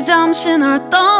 잠시 널 떠나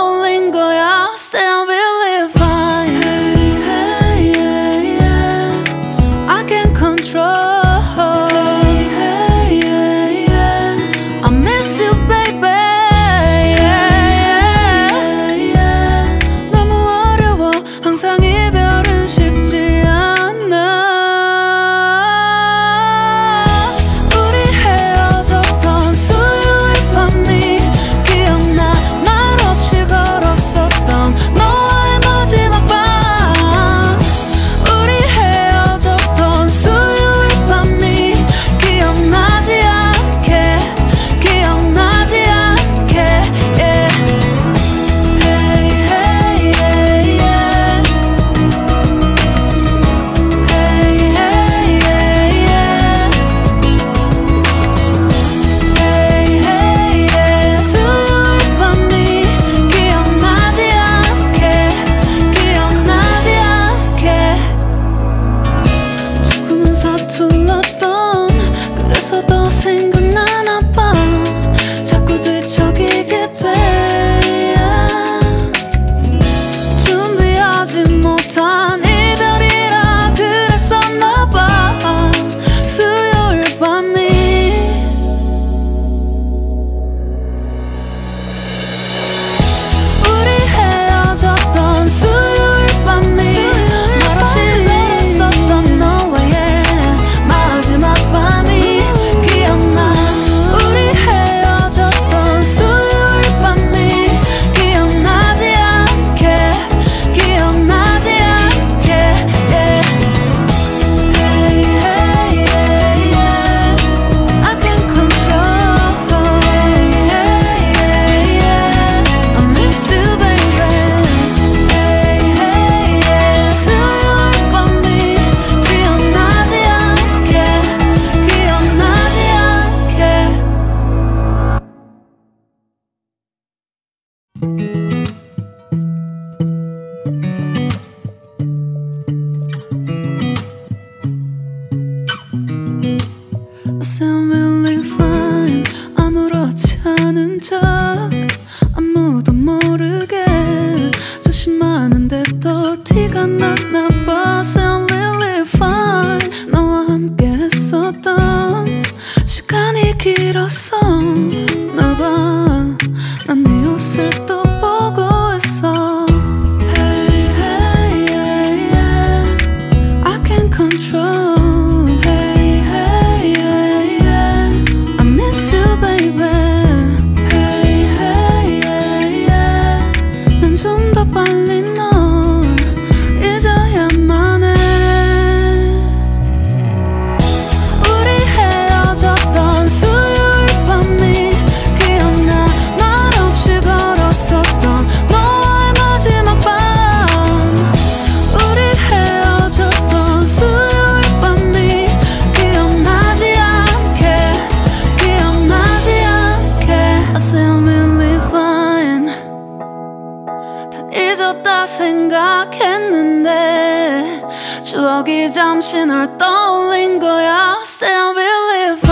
잊었다 생각했는데 추억이 잠시 널 떠올린 거야. Still believe